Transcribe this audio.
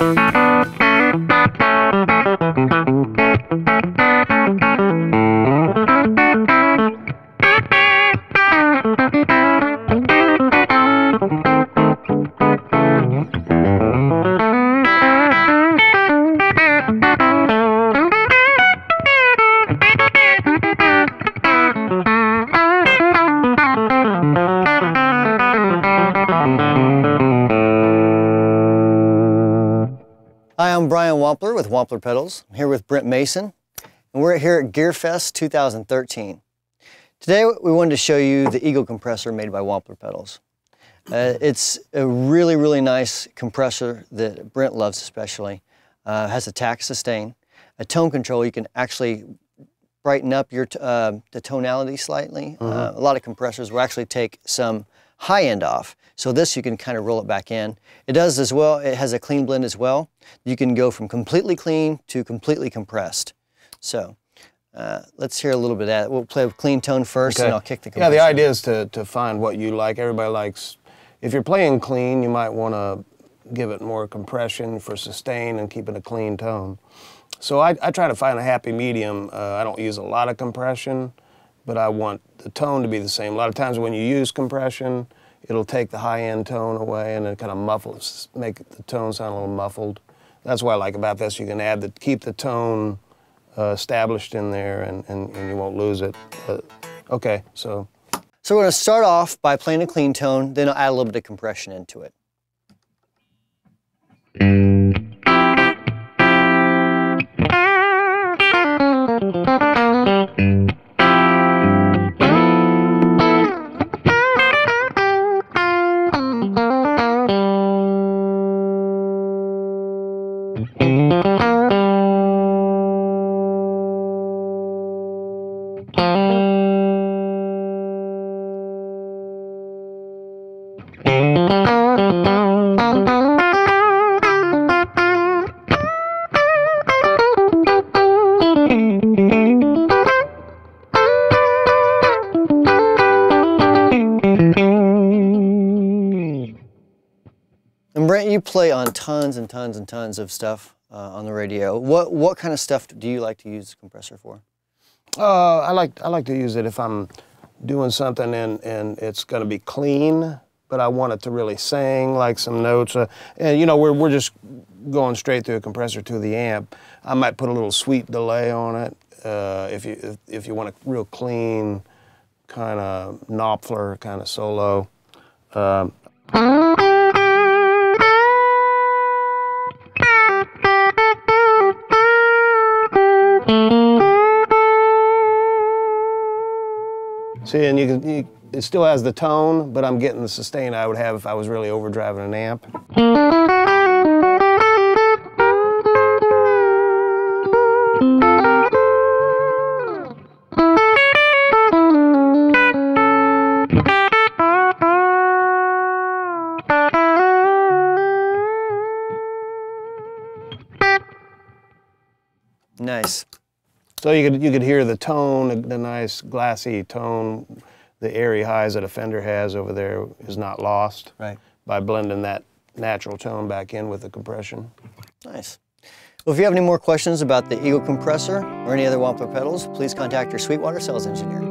Thank mm -hmm. you. Hi, I'm Brian Wampler with Wampler Pedals. I'm here with Brent Mason, and we're here at GearFest 2013. Today, we wanted to show you the Ego compressor made by Wampler Pedals. Uh, it's a really, really nice compressor that Brent loves especially. Uh, has attack sustain, a tone control. You can actually brighten up your uh, the tonality slightly. Uh, a lot of compressors will actually take some high end off. So this you can kind of roll it back in. It does as well, it has a clean blend as well. You can go from completely clean to completely compressed. So uh, let's hear a little bit of that. We'll play with clean tone first and I'll kick the Yeah, the idea is to, to find what you like. Everybody likes, if you're playing clean, you might want to give it more compression for sustain and keeping a clean tone. So I, I try to find a happy medium. Uh, I don't use a lot of compression, but I want the tone to be the same. A lot of times when you use compression, it'll take the high end tone away and it kind of muffles, make the tone sound a little muffled. That's what I like about this. You can add the, keep the tone uh, established in there and, and, and you won't lose it. But, okay, so So we're going to start off by playing a clean tone, then I'll add a little bit of compression into it. And Brent, you play on tons and tons and tons of stuff uh, on the radio. What what kind of stuff do you like to use the compressor for? Uh, I like I like to use it if I'm doing something and and it's going to be clean, but I want it to really sing like some notes. Uh, and you know we're we're just going straight through a compressor to the amp. I might put a little sweet delay on it uh, if you if, if you want a real clean kind of Knopfler kind of solo. Um, See, and you can, you, it still has the tone, but I'm getting the sustain I would have if I was really overdriving an amp. Nice. So you could you could hear the tone, the nice glassy tone, the airy highs that a Fender has over there is not lost Right. by blending that natural tone back in with the compression. Nice. Well, if you have any more questions about the Ego compressor or any other Wampler pedals, please contact your Sweetwater sales engineer.